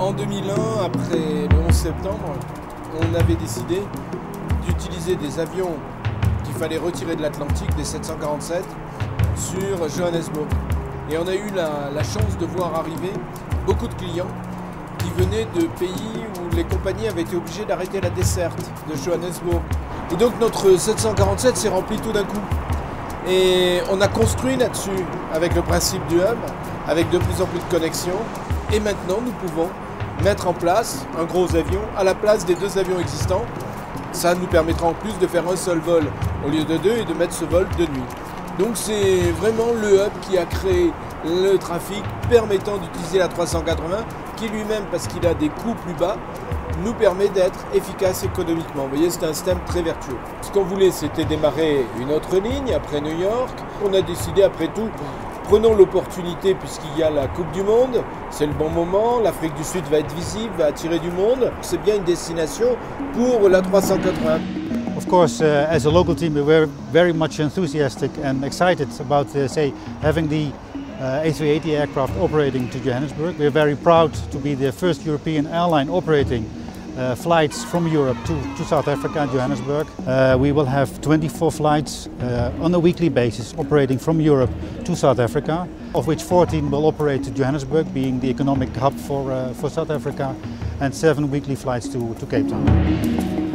En 2001, après le 11 septembre, on avait décidé d'utiliser des avions qu'il fallait retirer de l'Atlantique, des 747, sur Johannesburg. Et on a eu la, la chance de voir arriver beaucoup de clients qui venaient de pays où les compagnies avaient été obligées d'arrêter la desserte de Johannesburg. Et donc notre 747 s'est rempli tout d'un coup. Et on a construit là-dessus avec le principe du hub, avec de plus en plus de connexions. Et maintenant, nous pouvons mettre en place un gros avion à la place des deux avions existants. Ça nous permettra en plus de faire un seul vol au lieu de deux et de mettre ce vol de nuit. Donc c'est vraiment le hub qui a créé le trafic permettant d'utiliser la 380 qui lui-même, parce qu'il a des coûts plus bas, nous permet d'être efficace économiquement. Vous voyez, c'est un système très vertueux. Ce qu'on voulait, c'était démarrer une autre ligne après New York. On a décidé, après tout, prenons l'opportunité puisqu'il y a la Coupe du Monde, c'est le bon moment, l'Afrique du Sud va être visible, va attirer du monde. C'est bien une destination pour la 380. Of course, uh, as a local team, we were very much enthusiastic and excited about, uh, say, having the uh, A380 aircraft operating to Johannesburg. We are very proud to be the first European airline operating uh, flights from Europe to, to South Africa Johannesburg. Uh, we will have 24 flights uh, on a weekly basis operating from Europe to South Africa, of which 14 will operate to Johannesburg, being the economic hub for, uh, for South Africa, and seven weekly flights to, to Cape Town.